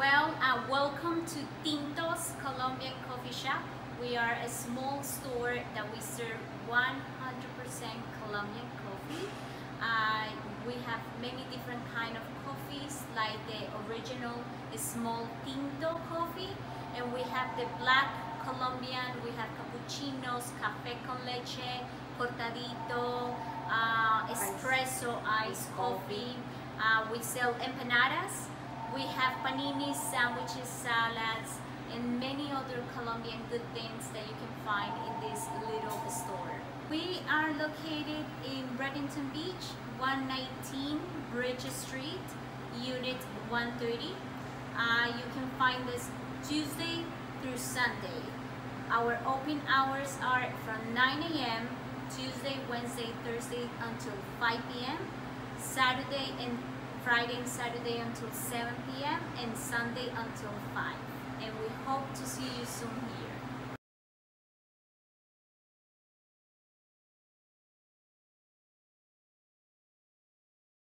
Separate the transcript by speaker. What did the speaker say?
Speaker 1: Well, uh, welcome to Tintos Colombian Coffee Shop. We are a small store that we serve 100% Colombian coffee. Uh, we have many different kind of coffees like the original small tinto coffee and we have the black Colombian, we have cappuccinos, café con leche, cortadito, uh, espresso iced coffee. Uh, we sell empanadas. Have paninis, sandwiches, salads, and many other Colombian good things that you can find in this little store. We are located in Bradenton Beach, 119 Bridge Street, Unit 130. Uh, you can find us Tuesday through Sunday. Our open hours are from 9 a.m. Tuesday, Wednesday, Thursday until 5 p.m. Saturday and Friday and Saturday until 7 p.m. and Sunday until 5. And we hope to see